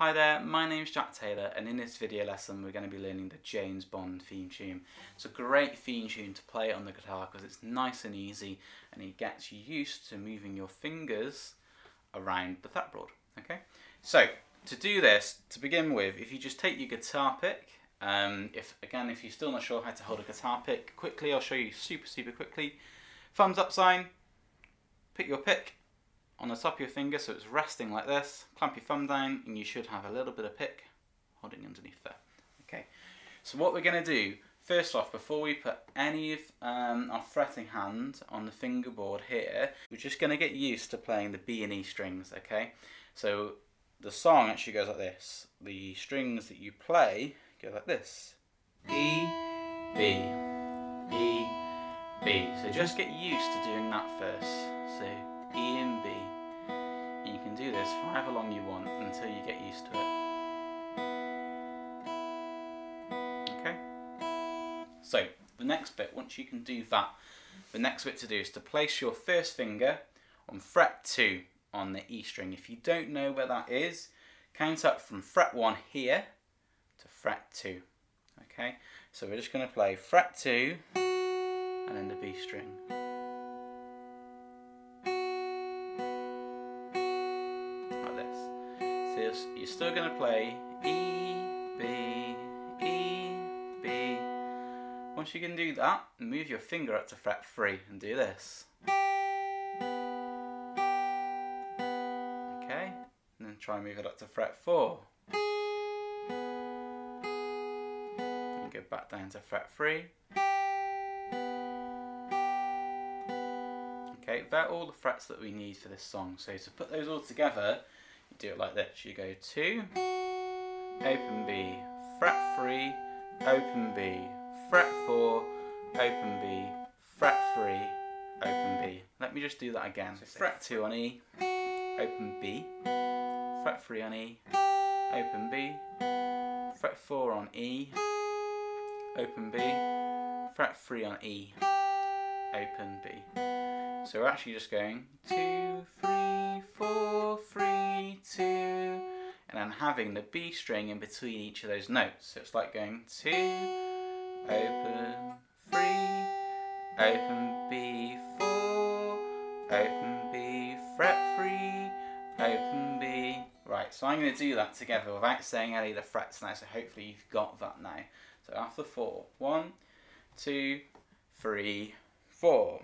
Hi there, my name's Jack Taylor and in this video lesson we're going to be learning the James Bond theme tune. It's a great theme tune to play on the guitar because it's nice and easy and it gets you used to moving your fingers around the fretboard. Okay, so to do this, to begin with, if you just take your guitar pick, um, if again if you're still not sure how to hold a guitar pick, quickly I'll show you super super quickly. Thumbs up sign, pick your pick on the top of your finger so it's resting like this. Clamp your thumb down and you should have a little bit of pick holding underneath there. Okay, so what we're going to do, first off, before we put any of um, our fretting hand on the fingerboard here, we're just going to get used to playing the B and E strings, okay? So the song actually goes like this. The strings that you play go like this. E, B, E, B. So just get used to doing that first. So E and B. And you can do this for however long you want until you get used to it. Okay? So, the next bit, once you can do that, the next bit to do is to place your first finger on fret 2 on the E string. If you don't know where that is, count up from fret 1 here to fret 2. Okay? So we're just going to play fret 2 and then the B string. You're still going to play E, B, E, B. Once you can do that, move your finger up to fret 3 and do this. Okay, and then try and move it up to fret 4. And go back down to fret 3. Okay, they're all the frets that we need for this song. So to put those all together, do it like this. You go two, open B, fret three, open B, fret four, open B, fret three, open B. Let me just do that again. So fret two on E, open B, fret three on E, open B, fret four on E, open B, fret three on E, open B. So we're actually just going two, three, four, three, two, and then having the B string in between each of those notes. So it's like going two, open, three, open B, four, open B, fret three, open B. Right, so I'm going to do that together without saying any of the frets now, so hopefully you've got that now. So after four, one, two, three, four.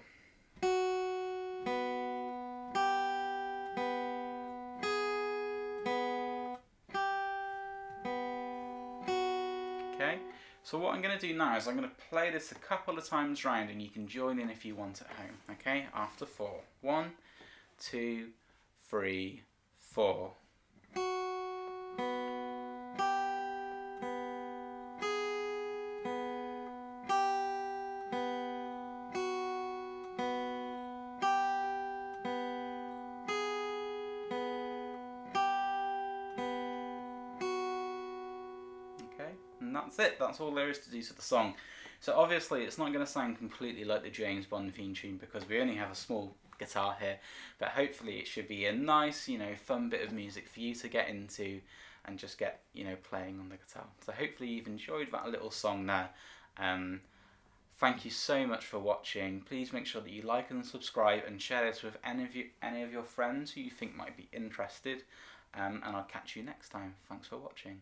So what I'm going to do now is I'm going to play this a couple of times round and you can join in if you want at home. Okay, after four. One, two, three, four. That's it. That's all there is to do to the song. So obviously it's not going to sound completely like the James Bond theme tune because we only have a small guitar here. But hopefully it should be a nice, you know, fun bit of music for you to get into and just get, you know, playing on the guitar. So hopefully you've enjoyed that little song there. Um, thank you so much for watching. Please make sure that you like and subscribe and share this with any of you, any of your friends who you think might be interested. Um, and I'll catch you next time. Thanks for watching.